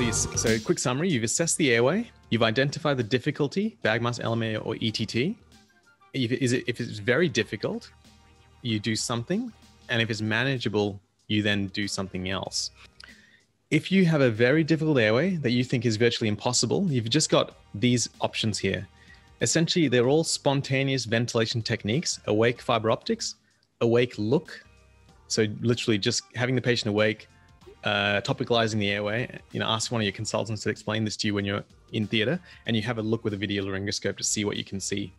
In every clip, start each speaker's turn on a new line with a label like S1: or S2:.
S1: so quick summary, you've assessed the airway, you've identified the difficulty, bag mask, LMA, or ETT. If, it, if it's very difficult, you do something. And if it's manageable, you then do something else. If you have a very difficult airway that you think is virtually impossible, you've just got these options here. Essentially, they're all spontaneous ventilation techniques, awake fiber optics, awake look. So literally just having the patient awake, uh, topicalizing the airway, you know, ask one of your consultants to explain this to you when you're in theater and you have a look with a video laryngoscope to see what you can see.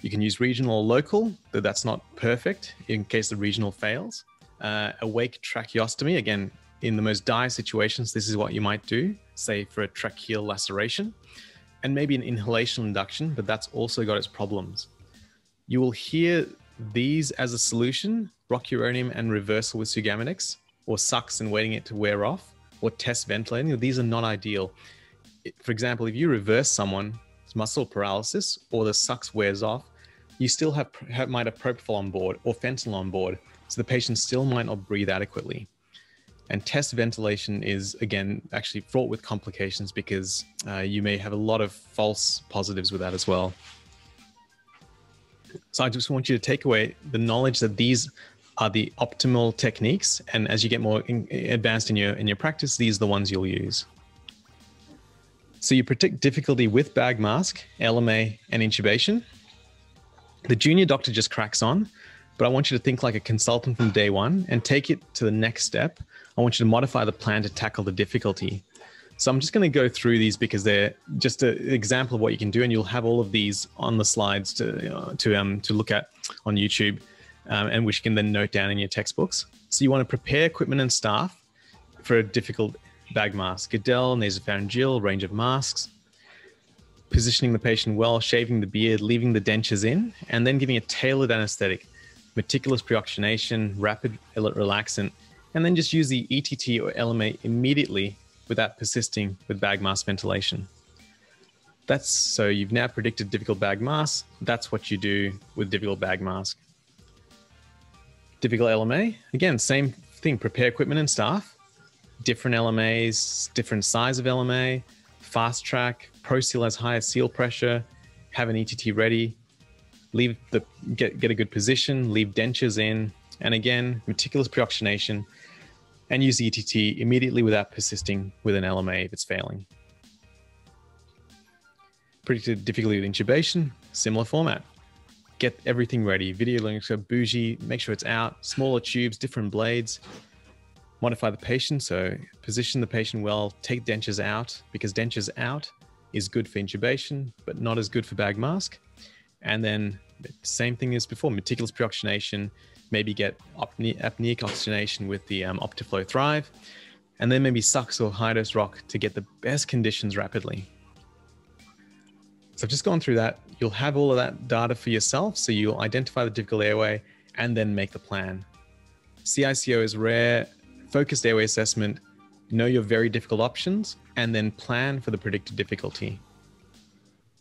S1: You can use regional or local, but that's not perfect in case the regional fails. Uh, awake tracheostomy, again, in the most dire situations, this is what you might do, say for a tracheal laceration, and maybe an inhalation induction, but that's also got its problems. You will hear these as a solution, rocuronium and reversal with sugammadex, or sucks and waiting it to wear off, or test ventilating. These are not ideal. For example, if you reverse someone's muscle paralysis or the sucks wears off, you still have, have might have propofol on board or fentanyl on board, so the patient still might not breathe adequately. And test ventilation is again actually fraught with complications because uh, you may have a lot of false positives with that as well. So I just want you to take away the knowledge that these are the optimal techniques, and as you get more in, advanced in your in your practice, these are the ones you'll use. So you predict difficulty with bag mask, LMA, and intubation. The junior doctor just cracks on, but I want you to think like a consultant from day one and take it to the next step. I want you to modify the plan to tackle the difficulty. So I'm just going to go through these because they're just an example of what you can do, and you'll have all of these on the slides to uh, to um to look at on YouTube, um, and which you can then note down in your textbooks. So you want to prepare equipment and staff for a difficult bag mask, Guedel, nasopharyngeal, range of masks, positioning the patient well, shaving the beard, leaving the dentures in, and then giving a tailored anesthetic, meticulous preoxygenation, rapid relaxant, and then just use the ETT or LMA immediately without persisting with bag mask ventilation. That's so you've now predicted difficult bag mask. That's what you do with difficult bag mask. Difficult LMA, again, same thing. Prepare equipment and staff. Different LMAs, different size of LMA, fast track, ProSeal has higher seal pressure, have an ETT ready, leave the get, get a good position, leave dentures in, and again, meticulous preoxygenation and use the ETT immediately without persisting with an LMA if it's failing. Predicted difficulty with intubation, similar format. Get everything ready, video laryngoscope, bougie, make sure it's out, smaller tubes, different blades. Modify the patient, so position the patient well, take dentures out, because dentures out is good for intubation, but not as good for bag mask. And then same thing as before, meticulous preoxygenation, maybe get apneic oxygenation with the um, Optiflow Thrive, and then maybe sucks or high dose rock to get the best conditions rapidly. So I've just gone through that. You'll have all of that data for yourself. So you'll identify the difficult airway and then make the plan. CICO is rare, focused airway assessment, know your very difficult options, and then plan for the predicted difficulty.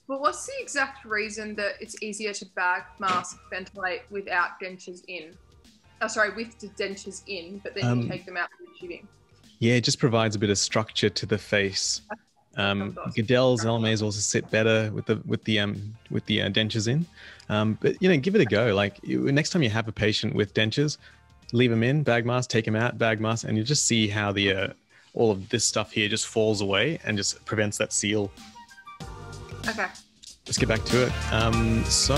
S2: But what's the exact reason that it's easier to bag mask ventilate without dentures in? Oh, sorry, with the dentures in, but then um, you take them out for the tubing.
S1: Yeah, it just provides a bit of structure to the face. Um, Guedel's LMAs also sit better with the with the um with the uh, dentures in. Um, but you know, give it a go. Like next time you have a patient with dentures, leave them in, bag mask, take them out, bag mask, and you just see how the uh, all of this stuff here just falls away and just prevents that seal
S2: Okay.
S1: Let's get back to it. Um, so